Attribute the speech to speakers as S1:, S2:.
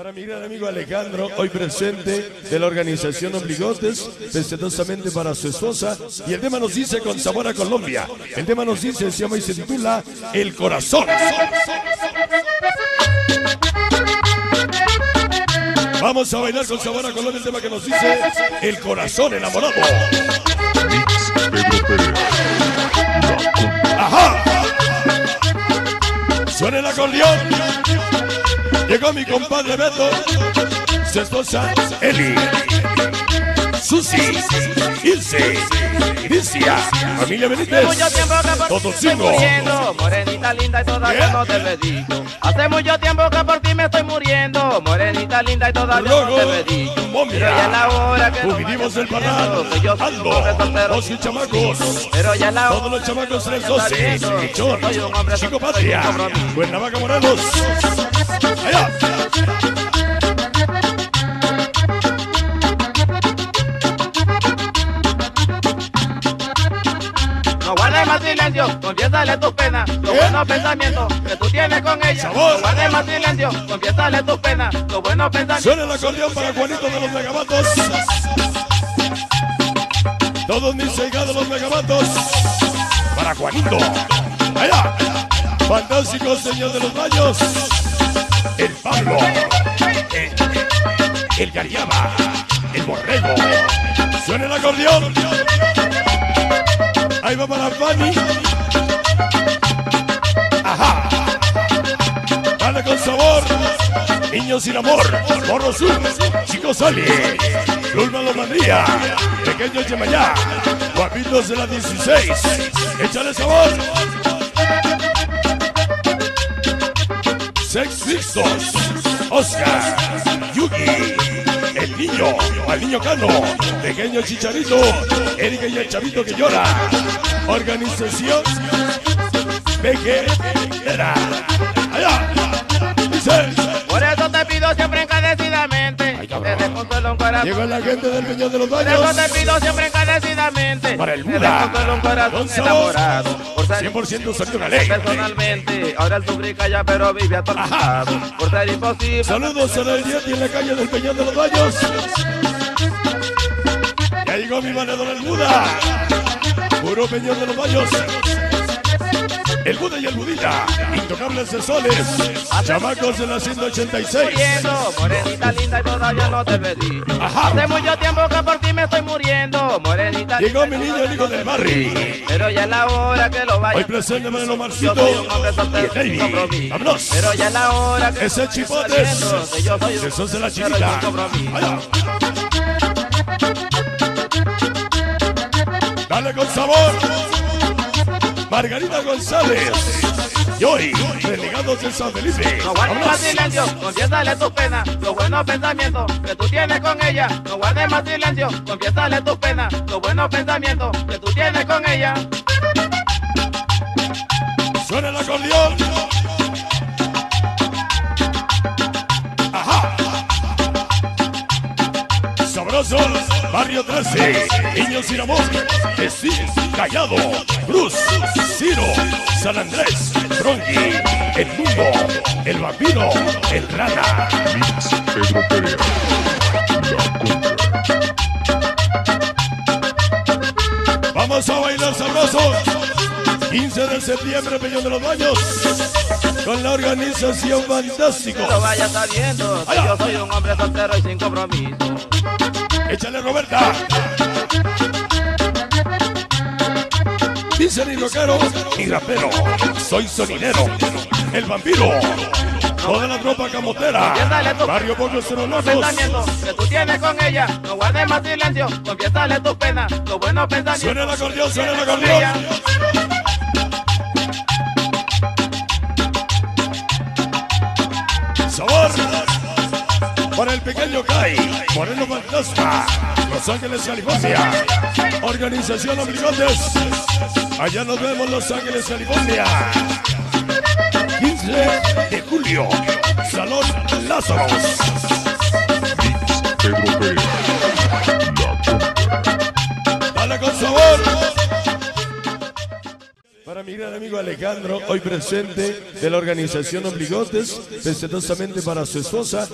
S1: Para mi gran amigo Alejandro, hoy presente de la organización Obligotes, respetuosamente para su esposa. Y el tema nos dice con sabor a Colombia. El tema nos dice, se llama y se titula El Corazón. Vamos a bailar con sabor a Colombia el tema que nos dice El Corazón enamorado. ¡Ajá! Suena el acordeón. Llegó mi compadre Beto, su esposa Eli, Susi, Ilse, Inicia, familia Benítez,
S2: mucho tiempo que por
S1: todos
S2: ti me
S1: cinco.
S2: estoy muriendo, morenita linda y todavía no te. Hace mucho tiempo que por ti me estoy muriendo, morenita linda y todavía no te.
S1: Momia.
S2: Pero ya es la hora que vayas
S1: Parral,
S2: saliendo, que yo soy un hombre soltero
S1: y chamacos.
S2: Pero ya es la
S1: Todos
S2: hora
S1: los chamacos
S2: que no
S1: 312,
S2: vayas saliendo,
S1: Michón,
S2: soy un hombre
S1: Chico Patria. Cuernavaca Morelos. Allá.
S2: Guardes más silencio, confiésale tus penas, los
S1: ¿Qué?
S2: buenos pensamientos que tú tienes con ella. No guardes más silencio, confiésale tus penas, los buenos pensamientos.
S1: Suena el acordeón para Juanito de los Megabatos. Todos mis llegados los Megabatos. Para Juanito. Allá. Fantástico señor de los baños. El Pablo. El, el Gariaba. El Borrego. Suena el acordeón. Ahí va para Fanny. Ajá. Dale con sabor. Niños sin amor. Morro Sur. Chicos Soli. Lulma Lomandría. Pequeños Yemayá. Guapitos de la 16. Échale sabor. Sex Fixos. Oscar. Yugi. Al niño Cano. Pequeño Chicharito. Erika y el chavito que llora. Organización. Peque. Era. Allá. Dice.
S2: Por eso te pido siempre encarecidamente
S1: Ay,
S2: corazón.
S1: Llegó la gente del Peñón de los
S2: Por eso
S1: Baños.
S2: te pido siempre encarecidamente
S1: Para el
S2: corazón
S1: Con sabor.
S2: enamorado. Por ser
S1: 100% salió una ley.
S2: personalmente, ahora el subrica ya pero vive atormentado. Por ser imposible.
S1: Saludos a la Yeti en la calle del Peñón de los Baños. Ya llegó mi valedor el Buda. Puro Peñón de los Baños. El Buda y el Budilla. Intocables de soles. Chamacos de la 186.
S2: muriendo, morenita linda y todavía no te.
S1: Ajá.
S2: Hace mucho tiempo que por ti me estoy muriendo, morenita
S1: Llegó mi niño, el hijo del barrio.
S2: Pero ya es la hora que lo vaya.
S1: Hoy
S2: sin
S1: David.
S2: compromiso.
S1: Vámonos.
S2: Pero ya es la hora que
S1: Ese chipotes.
S2: que
S1: sos de la chiquita. Allá. Dale con sabor. Margarita González. Y hoy, renegados de San Felipe.
S2: No guardes más silencio, confiésale tus penas, los buenos pensamientos que tú tienes con ella. No guardes más silencio, confiésale tus penas, los buenos pensamientos que tú tienes con ella.
S1: Suena el acordeón. Barrio 13, Niños sin amor, Estil, Callado, Cruz, Ciro, San Andrés, Bronqui, El Mundo, El Vampiro, El Rana.
S3: Mix Pedro. La.
S1: Vamos a bailar sabrosos. 15 de septiembre, Peñón de los Baños, con la organización Fantástico.
S2: Sabiendo, que yo soy un hombre soltero y sin compromiso.
S1: Échale, Roberta. Dice ni rockero ni rapero. Soy sonidero. El vampiro. Toda la tropa camotera. Barrio Pollo Cero Locos.
S2: pensamientos que tú tienes con ella. No guardes más silencio, confiésale tus penas, los buenos pensamientos.
S1: Suena el acordeón, suena el acordeón. Los Ángeles, California. Organización Obligotes. Allá nos vemos, Los Ángeles, California. 15 de julio. Salón Lázaros.
S3: Mix Pedro Conga.
S1: Dale con sabor. Para mi gran amigo Alejandro, hoy presente de la organización Obligotes, respetuosamente para su esposa.